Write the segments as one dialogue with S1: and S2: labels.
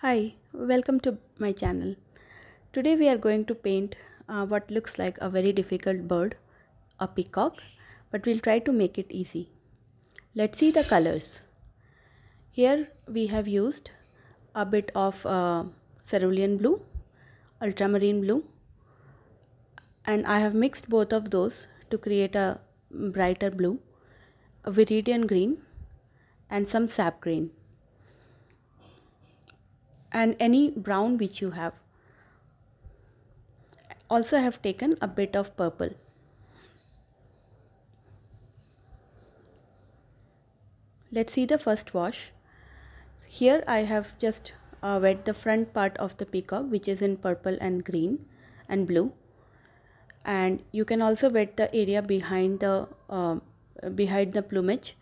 S1: Hi, welcome to my channel. Today we are going to paint uh, what looks like a very difficult bird, a peacock, but we'll try to make it easy. Let's see the colors. Here we have used a bit of uh, cerulean blue, ultramarine blue, and I have mixed both of those to create a brighter blue, a viridian green, and some sap green and any brown which you have. Also have taken a bit of purple. Let's see the first wash. Here I have just uh, wet the front part of the peacock which is in purple and green and blue and you can also wet the area behind the uh, behind the plumage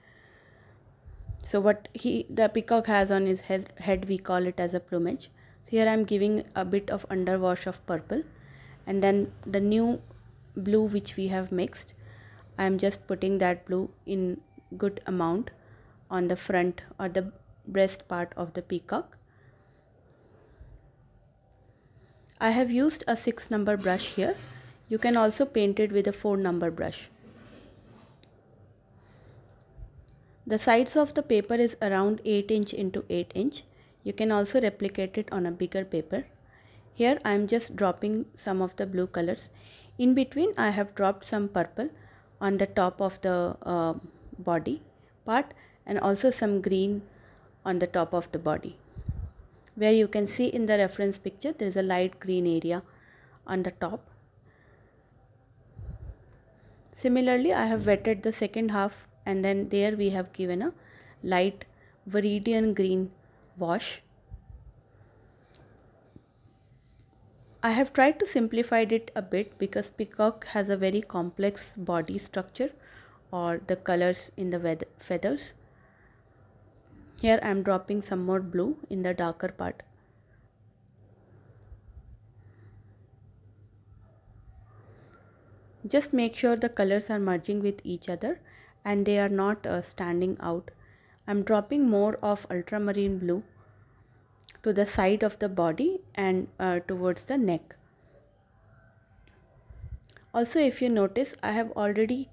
S1: so what he the peacock has on his head, head we call it as a plumage. So here i'm giving a bit of underwash of purple. And then the new blue which we have mixed i'm just putting that blue in good amount on the front or the breast part of the peacock. I have used a 6 number brush here. You can also paint it with a 4 number brush The sides of the paper is around 8 inch into 8 inch. You can also replicate it on a bigger paper. Here I am just dropping some of the blue colors. In between I have dropped some purple on the top of the uh, body part and also some green on the top of the body. Where you can see in the reference picture there is a light green area on the top. Similarly I have wetted the second half and then there we have given a light viridian green wash. I have tried to simplify it a bit because peacock has a very complex body structure or the colors in the feathers. Here I am dropping some more blue in the darker part. Just make sure the colors are merging with each other and they are not uh, standing out. I'm dropping more of ultramarine blue to the side of the body and uh, towards the neck. Also if you notice I have already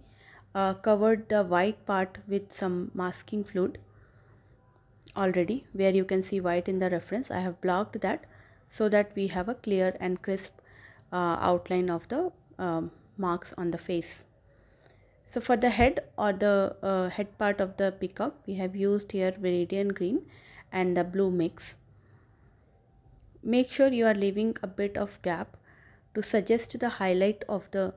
S1: uh, covered the white part with some masking fluid already where you can see white in the reference. I have blocked that so that we have a clear and crisp uh, outline of the um, marks on the face. So for the head or the uh, head part of the peacock, we have used here viridian green and the blue mix. Make sure you are leaving a bit of gap to suggest the highlight of the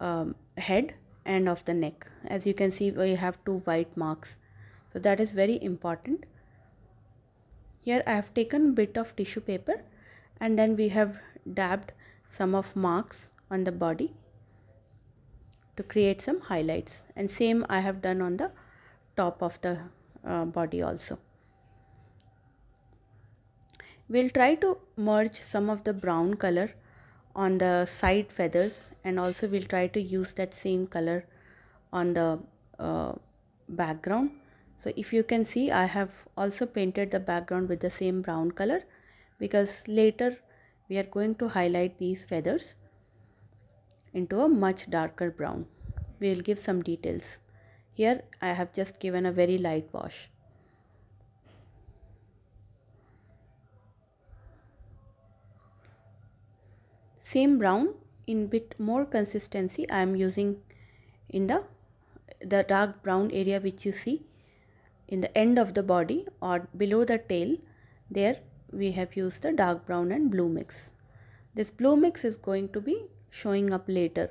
S1: um, head and of the neck. As you can see, we have two white marks. So that is very important. Here I have taken bit of tissue paper and then we have dabbed some of marks on the body to create some highlights and same I have done on the top of the uh, body also. We'll try to merge some of the brown color on the side feathers and also we'll try to use that same color on the uh, background. So if you can see I have also painted the background with the same brown color because later we are going to highlight these feathers into a much darker brown. We will give some details. Here I have just given a very light wash. Same brown in bit more consistency I am using in the the dark brown area which you see in the end of the body or below the tail there we have used the dark brown and blue mix. This blue mix is going to be showing up later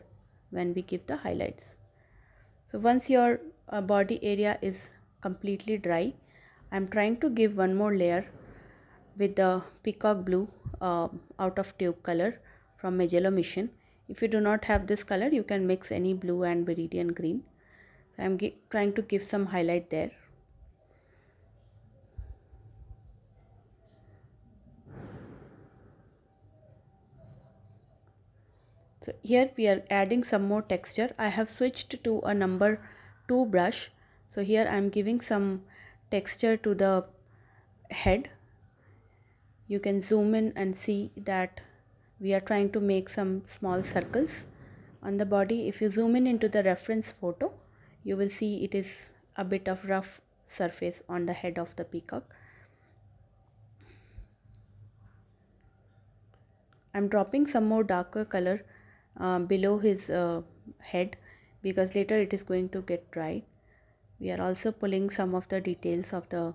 S1: when we give the highlights. So once your uh, body area is completely dry, I'm trying to give one more layer with the peacock blue uh, out of tube color from Mijello Mission. If you do not have this color, you can mix any blue and viridian green. So I'm trying to give some highlight there. So here we are adding some more texture. I have switched to a number 2 brush. So here I am giving some texture to the head. You can zoom in and see that we are trying to make some small circles on the body. If you zoom in into the reference photo you will see it is a bit of rough surface on the head of the peacock. I'm dropping some more darker color uh, below his uh, head because later it is going to get dry. We are also pulling some of the details of the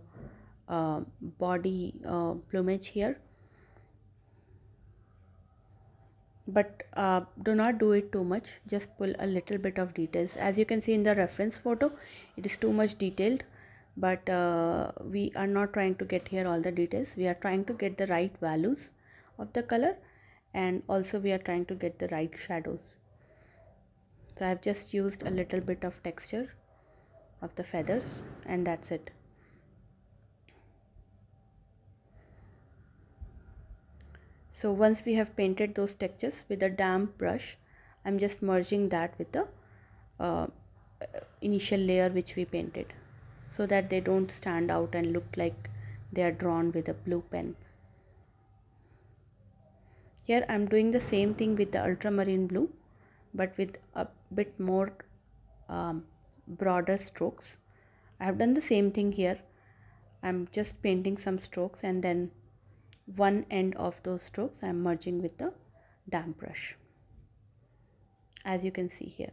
S1: uh, body uh, plumage here. But uh, do not do it too much. Just pull a little bit of details. As you can see in the reference photo it is too much detailed. But uh, we are not trying to get here all the details. We are trying to get the right values of the color and also we are trying to get the right shadows. So I've just used a little bit of texture of the feathers and that's it. So once we have painted those textures with a damp brush I'm just merging that with the uh, initial layer which we painted so that they don't stand out and look like they are drawn with a blue pen here I'm doing the same thing with the ultramarine blue but with a bit more um, broader strokes. I have done the same thing here. I'm just painting some strokes and then one end of those strokes I'm merging with the damp brush as you can see here.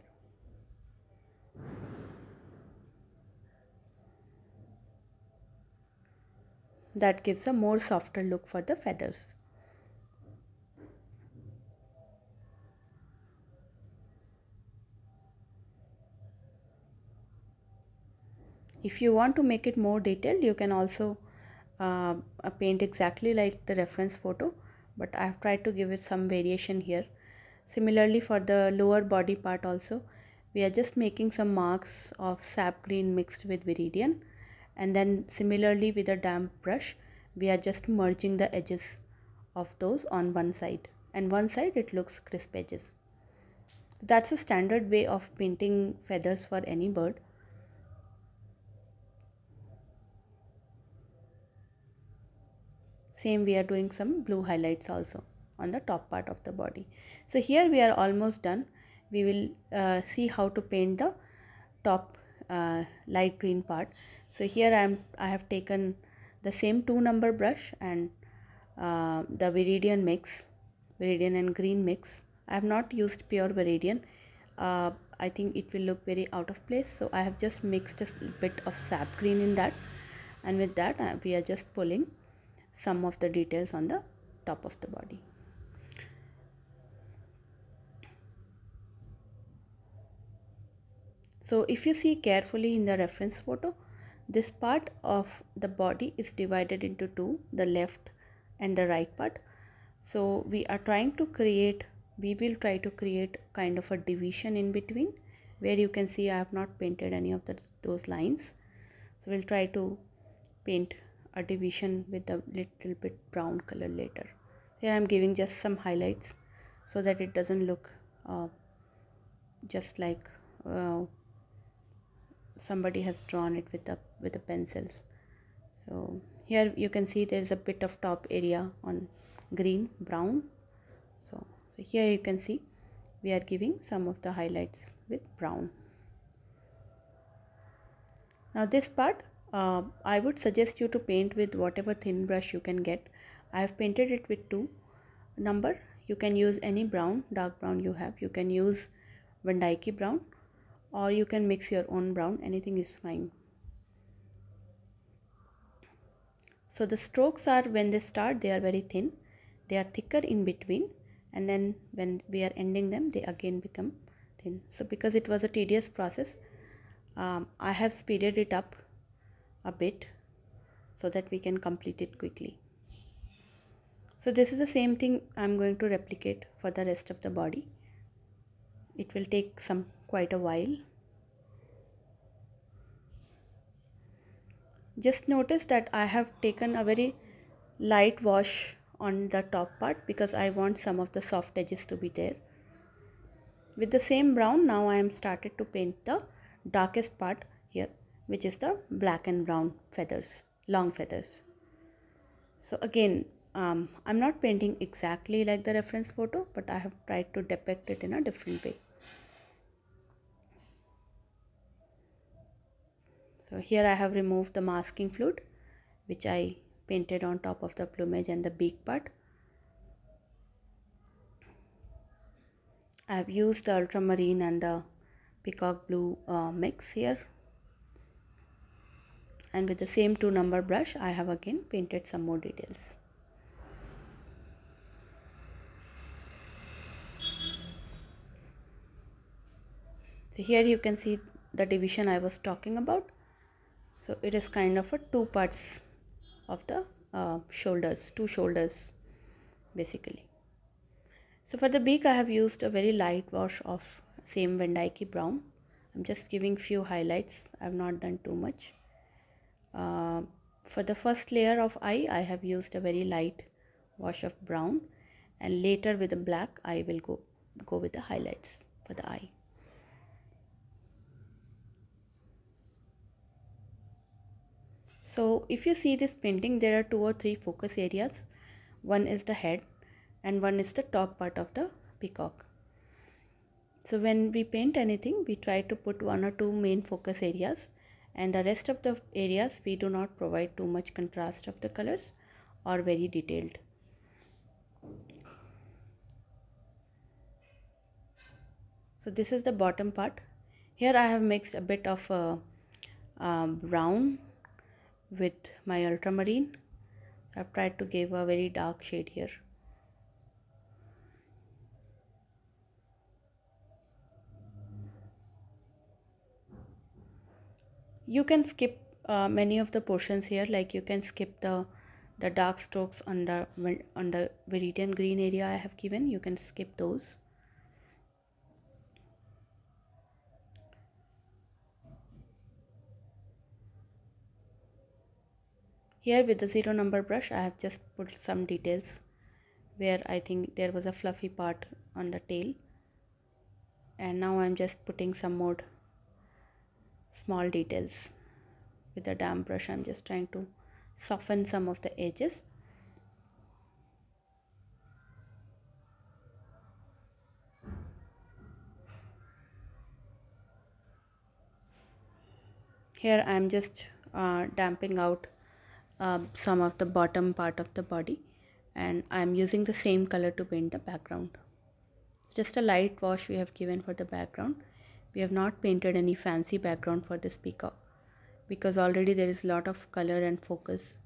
S1: That gives a more softer look for the feathers if you want to make it more detailed you can also uh, paint exactly like the reference photo but I have tried to give it some variation here. Similarly for the lower body part also we are just making some marks of sap green mixed with viridian. And then similarly with a damp brush we are just merging the edges of those on one side. And one side it looks crisp edges. That's a standard way of painting feathers for any bird same we are doing some blue highlights also on the top part of the body. So here we are almost done. We will uh, see how to paint the top uh, light green part. So here I am I have taken the same two number brush and uh, the viridian mix viridian and green mix. I have not used pure viridian. Uh, I think it will look very out of place. So I have just mixed a bit of sap green in that. And with that uh, we are just pulling some of the details on the top of the body. So if you see carefully in the reference photo, this part of the body is divided into two, the left and the right part. So we are trying to create, we will try to create kind of a division in between where you can see I have not painted any of the, those lines. So we'll try to paint a division with a little bit brown color later. Here I'm giving just some highlights so that it doesn't look uh, just like uh, somebody has drawn it with the with the pencils so here you can see there's a bit of top area on green brown. So so here you can see we are giving some of the highlights with brown. Now this part uh, I would suggest you to paint with whatever thin brush you can get. I have painted it with 2 number you can use any brown dark brown you have. You can use Van Dyke brown or you can mix your own brown. Anything is fine. So the strokes are when they start they are very thin. They are thicker in between and then when we are ending them they again become thin. So because it was a tedious process um, I have speeded it up a bit so that we can complete it quickly. So this is the same thing I'm going to replicate for the rest of the body. It will take some quite a while. Just notice that I have taken a very light wash on the top part because I want some of the soft edges to be there. With the same brown now I am started to paint the darkest part which is the black and brown feathers long feathers so again um, I'm not painting exactly like the reference photo but I have tried to depict it in a different way. So here I have removed the masking fluid which I painted on top of the plumage and the beak part. I have used ultramarine and the peacock blue uh, mix here and with the same two number brush I have again painted some more details. So here you can see the division I was talking about. So it is kind of a two parts of the uh, shoulders, two shoulders basically. So for the beak I have used a very light wash of same Van brown. I'm just giving few highlights. I have not done too much. Uh, for the first layer of eye I have used a very light wash of brown and later with the black I will go go with the highlights for the eye. So if you see this painting, there are two or three focus areas. One is the head and one is the top part of the peacock. So when we paint anything, we try to put one or two main focus areas and the rest of the areas we do not provide too much contrast of the colors or very detailed. So this is the bottom part. Here I have mixed a bit of uh, um, brown with my ultramarine I've tried to give a very dark shade here you can skip uh, many of the portions here like you can skip the the dark strokes on the on the viridian green area I have given. You can skip those. Here with the zero number brush I have just put some details where I think there was a fluffy part on the tail. And now I'm just putting some more small details with the damp brush I'm just trying to soften some of the edges here I'm just uh, damping out uh, some of the bottom part of the body and I'm using the same color to paint the background. Just a light wash we have given for the background. We have not painted any fancy background for this peacock because already there is a lot of color and focus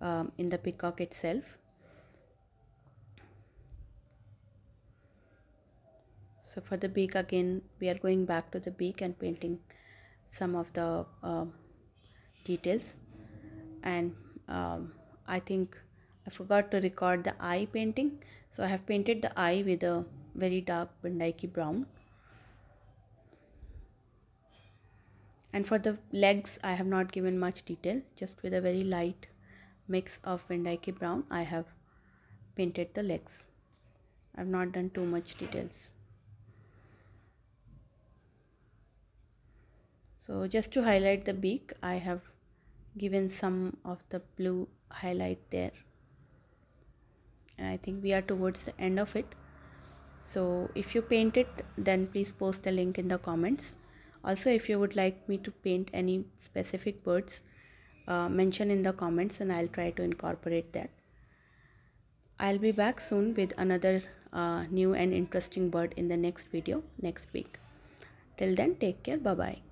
S1: um, in the peacock itself. So for the beak again we are going back to the beak and painting some of the uh, details. And um, I think I forgot to record the eye painting. So I have painted the eye with a very dark Van Dyke brown and for the legs I have not given much detail just with a very light mix of Van Dyke brown I have painted the legs. I have not done too much details. So just to highlight the beak I have given some of the blue highlight there. And I think we are towards the end of it. So if you paint it then please post the link in the comments also if you would like me to paint any specific birds uh, mention in the comments and I'll try to incorporate that. I'll be back soon with another uh, new and interesting bird in the next video next week. Till then take care. Bye bye